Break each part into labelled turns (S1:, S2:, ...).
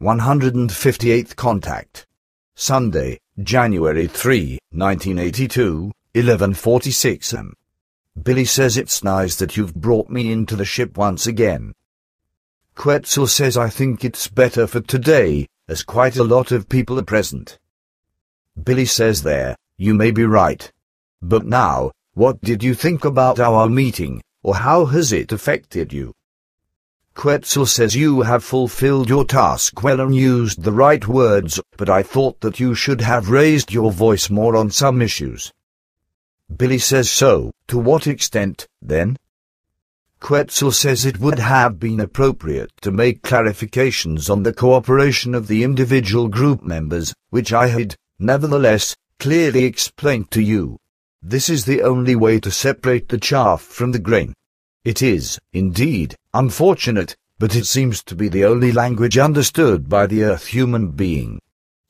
S1: 158th contact. Sunday, January 3, 1982, 11.46 am. Billy says it's nice that you've brought me into the ship once again. Quetzal says I think it's better for today, as quite a lot of people are present. Billy says there, you may be right. But now, what did you think about our meeting, or how has it affected you? Quetzal says you have fulfilled your task well and used the right words, but I thought that you should have raised your voice more on some issues. Billy says so, to what extent, then? Quetzal says it would have been appropriate to make clarifications on the cooperation of the individual group members, which I had, nevertheless, clearly explained to you. This is the only way to separate the chaff from the grain. It is, indeed, unfortunate, but it seems to be the only language understood by the Earth human being.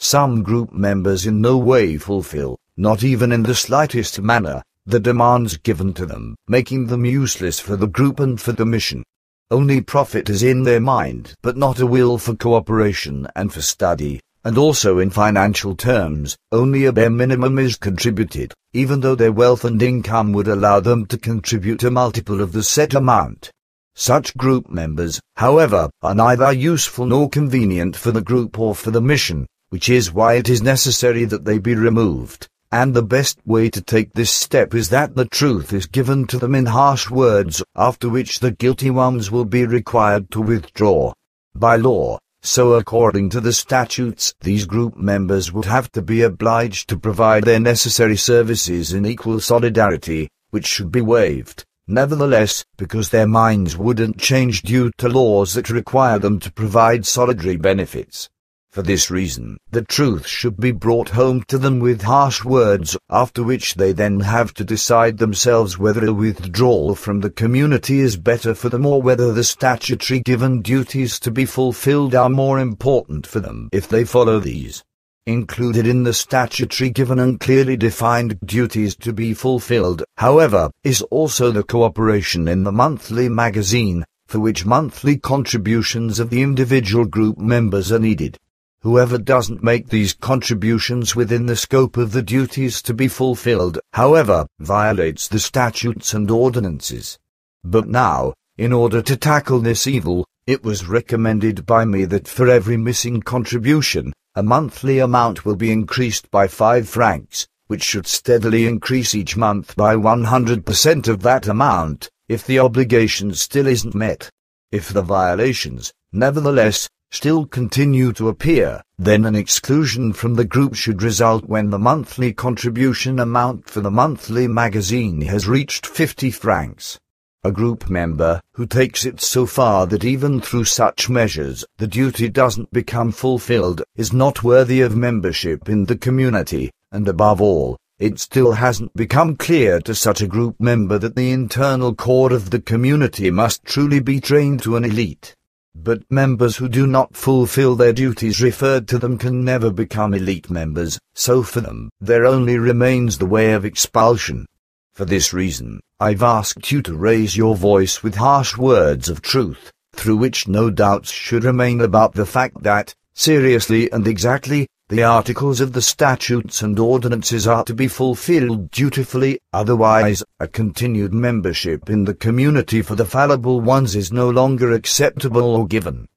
S1: Some group members in no way fulfill, not even in the slightest manner, the demands given to them, making them useless for the group and for the mission. Only profit is in their mind, but not a will for cooperation and for study, and also in financial terms, only a bare minimum is contributed, even though their wealth and income would allow them to contribute a multiple of the set amount. Such group members, however, are neither useful nor convenient for the group or for the mission, which is why it is necessary that they be removed. And the best way to take this step is that the truth is given to them in harsh words, after which the guilty ones will be required to withdraw. By law, so according to the statutes, these group members would have to be obliged to provide their necessary services in equal solidarity, which should be waived. Nevertheless, because their minds wouldn't change due to laws that require them to provide solidary benefits, for this reason, the truth should be brought home to them with harsh words, after which they then have to decide themselves whether a withdrawal from the community is better for them or whether the statutory given duties to be fulfilled are more important for them if they follow these. Included in the statutory given and clearly defined duties to be fulfilled, however, is also the cooperation in the monthly magazine, for which monthly contributions of the individual group members are needed. Whoever doesn't make these contributions within the scope of the duties to be fulfilled, however, violates the statutes and ordinances. But now, in order to tackle this evil, it was recommended by me that for every missing contribution, a monthly amount will be increased by 5 francs, which should steadily increase each month by 100% of that amount, if the obligation still isn't met. If the violations, nevertheless, still continue to appear, then an exclusion from the group should result when the monthly contribution amount for the monthly magazine has reached 50 francs. A group member who takes it so far that even through such measures the duty doesn't become fulfilled is not worthy of membership in the community, and above all, it still hasn't become clear to such a group member that the internal core of the community must truly be trained to an elite. But members who do not fulfill their duties referred to them can never become elite members, so for them, there only remains the way of expulsion. For this reason, I've asked you to raise your voice with harsh words of truth, through which no doubts should remain about the fact that, seriously and exactly, the articles of the statutes and ordinances are to be fulfilled dutifully, otherwise, a continued membership in the community for the fallible ones is no longer acceptable or given.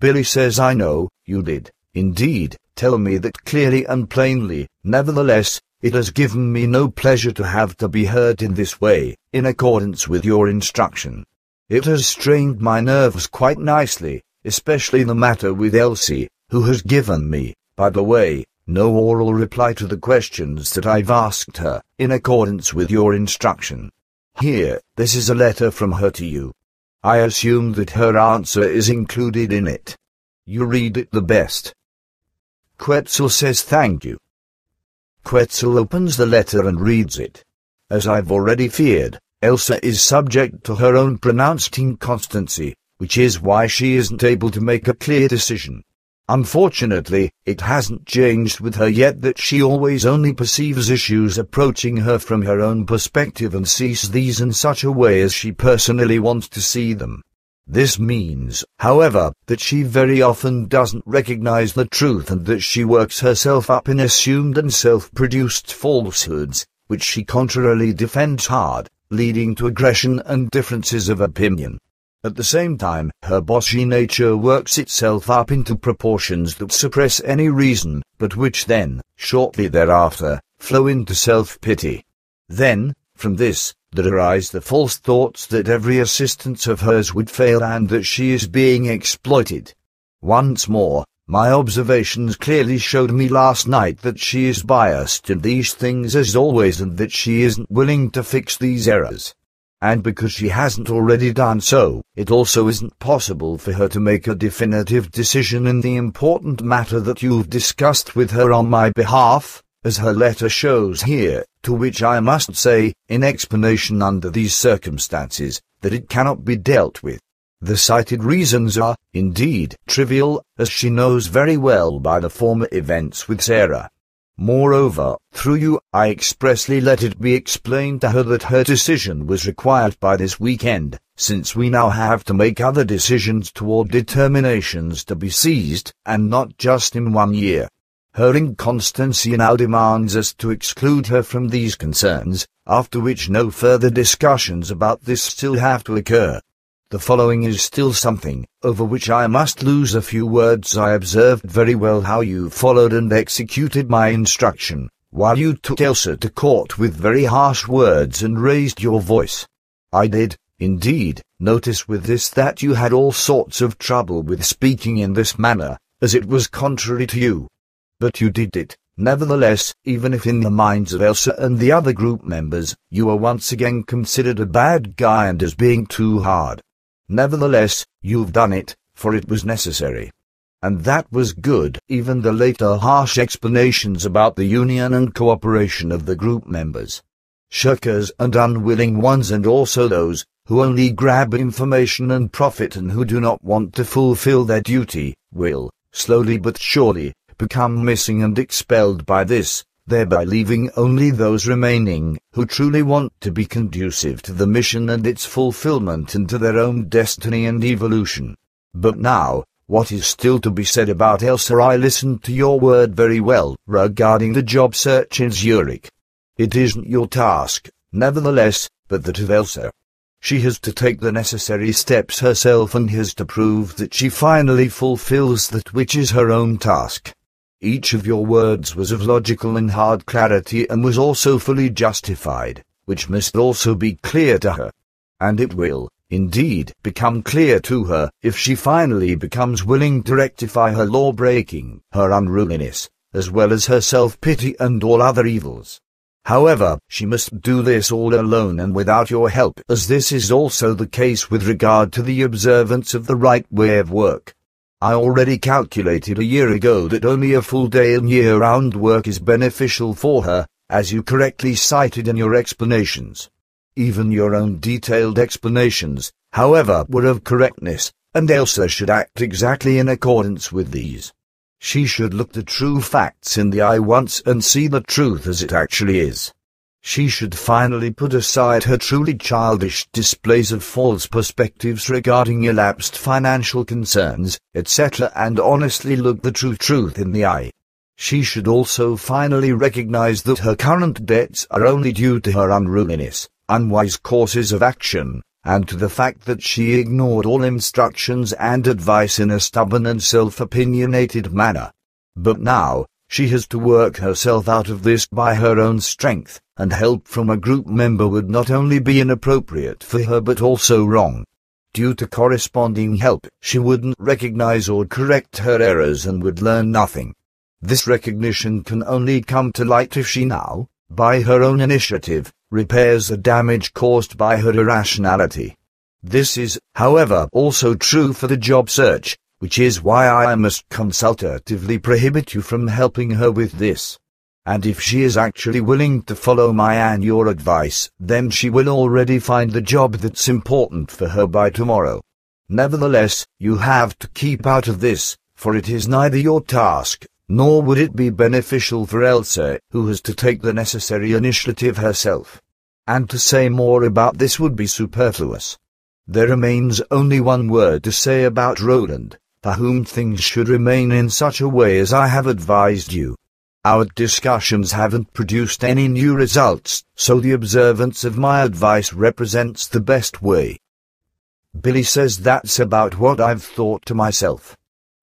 S1: Billy says I know, you did, indeed, tell me that clearly and plainly, nevertheless, it has given me no pleasure to have to be hurt in this way, in accordance with your instruction. It has strained my nerves quite nicely, especially the matter with Elsi, who has given me, by the way, no oral reply to the questions that I've asked her, in accordance with your instruction. Here, this is a letter from her to you. I assume that her answer is included in it. You read it the best. Quetzal says thank you. Quetzal opens the letter and reads it. As I've already feared, Elsa is subject to her own pronounced inconstancy, which is why she isn't able to make a clear decision. Unfortunately, it hasn't changed with her yet that she always only perceives issues approaching her from her own perspective and sees these in such a way as she personally wants to see them. This means, however, that she very often doesn't recognize the truth and that she works herself up in assumed and self-produced falsehoods, which she contrarily defends hard, leading to aggression and differences of opinion. At the same time, her bossy nature works itself up into proportions that suppress any reason, but which then, shortly thereafter, flow into self-pity. Then, from this, there arise the false thoughts that every assistance of hers would fail and that she is being exploited. Once more, my observations clearly showed me last night that she is biased in these things as always and that she isn't willing to fix these errors and because she hasn't already done so, it also isn't possible for her to make a definitive decision in the important matter that you've discussed with her on my behalf, as her letter shows here, to which I must say, in explanation under these circumstances, that it cannot be dealt with. The cited reasons are, indeed, trivial, as she knows very well by the former events with Sarah. Moreover, through you, I expressly let it be explained to her that her decision was required by this weekend, since we now have to make other decisions toward determinations to be seized, and not just in one year. Her inconstancy now demands us to exclude her from these concerns, after which no further discussions about this still have to occur. The following is still something, over which I must lose a few words. I observed very well how you followed and executed my instruction, while you took Elsa to court with very harsh words and raised your voice. I did, indeed, notice with this that you had all sorts of trouble with speaking in this manner, as it was contrary to you. But you did it, nevertheless, even if in the minds of Elsa and the other group members, you were once again considered a bad guy and as being too hard. Nevertheless, you've done it, for it was necessary. And that was good. Even the later harsh explanations about the union and cooperation of the group members. Shirkers and unwilling ones and also those who only grab information and profit and who do not want to fulfill their duty, will, slowly but surely, become missing and expelled by this, thereby leaving only those remaining who truly want to be conducive to the mission and its fulfillment and to their own destiny and evolution. But now, what is still to be said about Elsa? I listened to your word very well regarding the job search in Zurich. It isn't your task, nevertheless, but that of Elsa. She has to take the necessary steps herself and has to prove that she finally fulfills that which is her own task. Each of your words was of logical and hard clarity and was also fully justified, which must also be clear to her. And it will, indeed, become clear to her if she finally becomes willing to rectify her law-breaking, her unruliness, as well as her self-pity and all other evils. However, she must do this all alone and without your help, as this is also the case with regard to the observance of the right way of work. I already calculated a year ago that only a full day and year-round work is beneficial for her, as you correctly cited in your explanations. Even your own detailed explanations, however, were of correctness, and Elsa should act exactly in accordance with these. She should look the true facts in the eye once and see the truth as it actually is. She should finally put aside her truly childish displays of false perspectives regarding elapsed financial concerns, etc., and honestly look the true truth in the eye. She should also finally recognize that her current debts are only due to her unruliness, unwise courses of action, and to the fact that she ignored all instructions and advice in a stubborn and self-opinionated manner. But now, she has to work herself out of this by her own strength, and help from a group member would not only be inappropriate for her but also wrong. Due to corresponding help, she wouldn't recognize or correct her errors and would learn nothing. This recognition can only come to light if she now, by her own initiative, repairs the damage caused by her irrationality. This is, however, also true for the job search, which is why I must consultatively prohibit you from helping her with this. And if she is actually willing to follow my and your advice, then she will already find the job that's important for her by tomorrow. Nevertheless, you have to keep out of this, for it is neither your task, nor would it be beneficial for Elsa, who has to take the necessary initiative herself. And to say more about this would be superfluous. There remains only one word to say about Roland, for whom things should remain in such a way as I have advised you. Our discussions haven't produced any new results, so the observance of my advice represents the best way. Billy says that's about what I've thought to myself.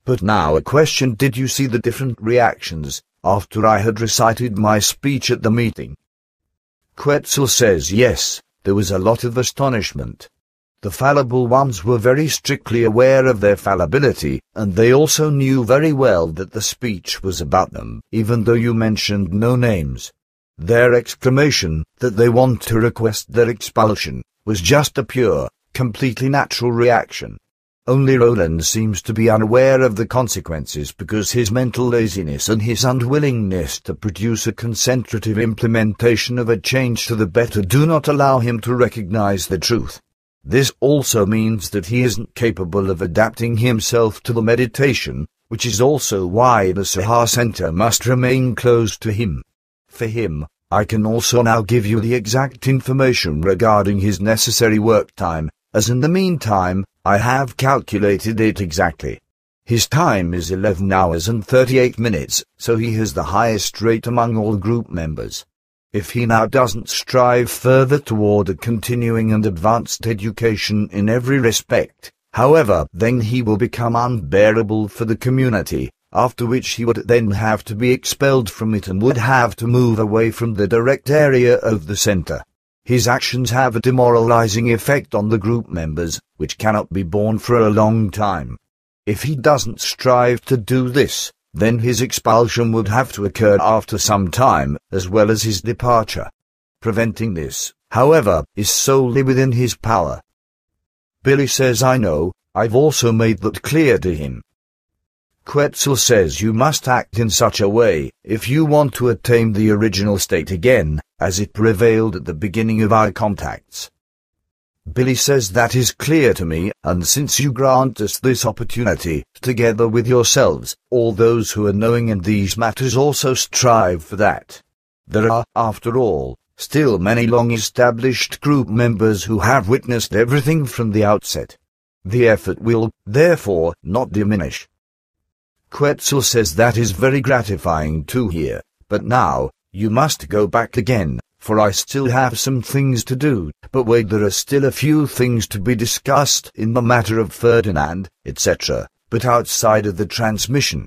S1: But now a question did you see the different reactions, after I had recited my speech at the meeting? Quetzal says yes, there was a lot of astonishment. The fallible ones were very strictly aware of their fallibility, and they also knew very well that the speech was about them, even though you mentioned no names. Their exclamation, that they want to request their expulsion, was just a pure, completely natural reaction. Only Roland seems to be unaware of the consequences because his mental laziness and his unwillingness to produce a concentrative implementation of a change to the better do not allow him to recognize the truth. This also means that he isn't capable of adapting himself to the meditation, which is also why the Saha Center must remain closed to him. For him, I can also now give you the exact information regarding his necessary work time, as in the meantime, I have calculated it exactly. His time is 11 hours and 38 minutes, so he has the highest rate among all group members. If he now doesn't strive further toward a continuing and advanced education in every respect, however, then he will become unbearable for the community, after which he would then have to be expelled from it and would have to move away from the direct area of the center. His actions have a demoralizing effect on the group members, which cannot be borne for a long time. If he doesn't strive to do this, then his expulsion would have to occur after some time, as well as his departure. Preventing this, however, is solely within his power. Billy says I know, I've also made that clear to him. Quetzal says you must act in such a way, if you want to attain the original state again, as it prevailed at the beginning of our contacts. Billy says that is clear to me, and since you grant us this opportunity, together with yourselves, all those who are knowing in these matters also strive for that. There are, after all, still many long-established group members who have witnessed everything from the outset. The effort will, therefore, not diminish. Quetzal says that is very gratifying to hear, but now, you must go back again, for I still have some things to do, but wait there are still a few things to be discussed in the matter of Ferdinand, etc., but outside of the transmission.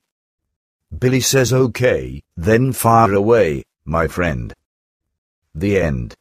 S1: Billy says okay, then fire away, my friend. The end.